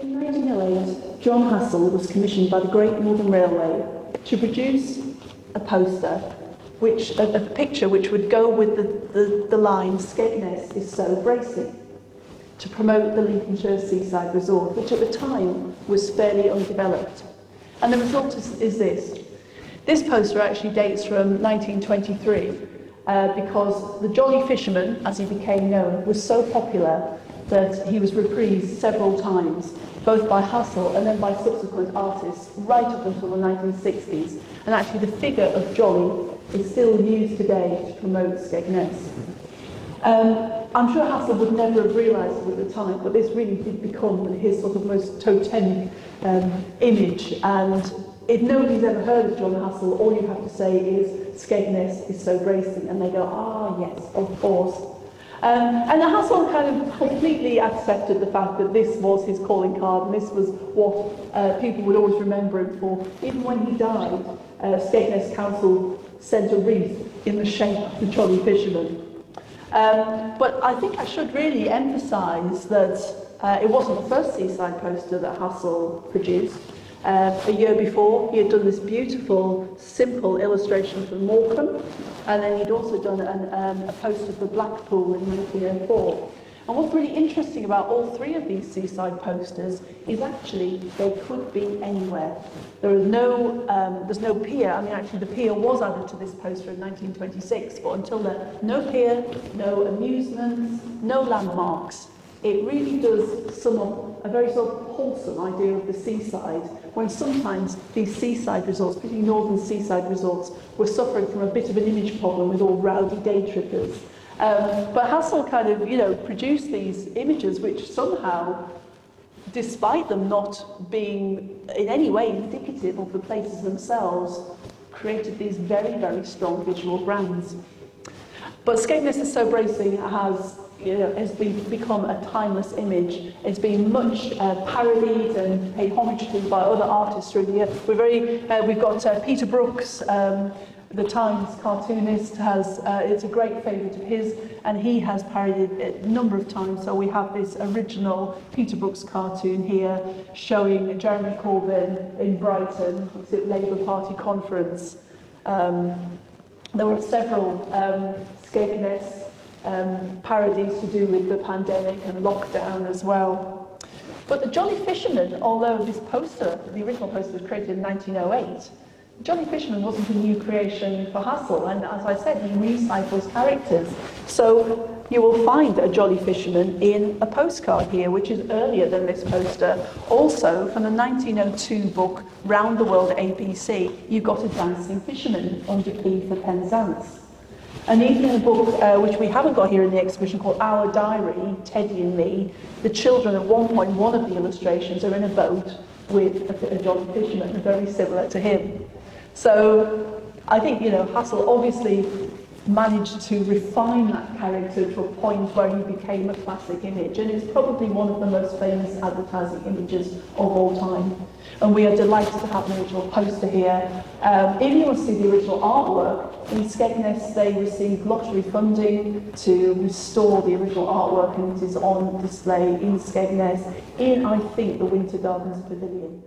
In 1908, John Hassall was commissioned by the Great Northern Railway to produce a poster, which a, a picture which would go with the, the, the line Skegness is so bracing, to promote the Lincolnshire seaside resort, which at the time was fairly undeveloped. And the result is, is this. This poster actually dates from 1923 uh, because the Jolly Fisherman, as he became known, was so popular that he was reprised several times, both by Hassall and then by subsequent artists, right up until the 1960s. And actually the figure of Jolly is still used today to promote Skegness. Um, I'm sure Hassall would never have realised it at the time, but this really did become his sort of most totemic um, image. And if nobody's ever heard of John Hassall, all you have to say is Skegness is so bracing, and they go, ah, yes, of course. Um, and Hassall kind of completely accepted the fact that this was his calling card, and this was what uh, people would always remember him for. Even when he died, uh, Skegness Council sent a wreath in the shape of the Jolly Fisherman. Um, but I think I should really emphasise that uh, it wasn't the first seaside poster that Hassall produced. Uh, a year before, he had done this beautiful, simple illustration for Morecambe, and then he'd also done an, um, a poster for Blackpool in year oh four. And what's really interesting about all three of these seaside posters is actually they could be anywhere. There is no, um, there's no pier. I mean, actually, the pier was added to this poster in 1926, but until then, no pier, no amusements, no landmarks. It really does sum up a very sort of wholesome idea of the seaside, when sometimes these seaside resorts, particularly northern seaside resorts, were suffering from a bit of an image problem with all rowdy day trippers. Um, but Hassall kind of, you know, produced these images which somehow, despite them not being in any way indicative of the places themselves, created these very, very strong visual brands. But Skegness is so bracing has you know, has been, become a timeless image. It's been much uh, parodied and paid homage to by other artists through the year. We're very, uh, we've got uh, Peter Brooks, um, the Times cartoonist has, uh, it's a great favourite of his, and he has parodied it a number of times. So we have this original Peter Brooks cartoon here showing Jeremy Corbyn in Brighton, it's at Labour Party conference. Um, there were several um, Skegness um, parodies to do with the pandemic and lockdown as well. But the Jolly Fisherman, although this poster, the original poster was created in 1908, Jolly Fisherman wasn't a new creation for Hassall, and as I said, he recycles characters. So you will find a Jolly Fisherman in a postcard here, which is earlier than this poster. Also, from the 1902 book, Round the World ABC, you got a dancing fisherman under P for Penzance. And even in a book uh, which we haven't got here in the exhibition called Our Diary, Teddy and Me, the children at one point, one of the illustrations are in a boat with a, a Jolly Fisherman, very similar to him. So I think, you know, Hassall obviously managed to refine that character to a point where he became a classic image and it's probably one of the most famous advertising images of all time. And we are delighted to have an original poster here. Um, if you want to see the original artwork, in Skegness they received lottery funding to restore the original artwork and it is on display in Skegness in, I think, the Winter Gardens Pavilion.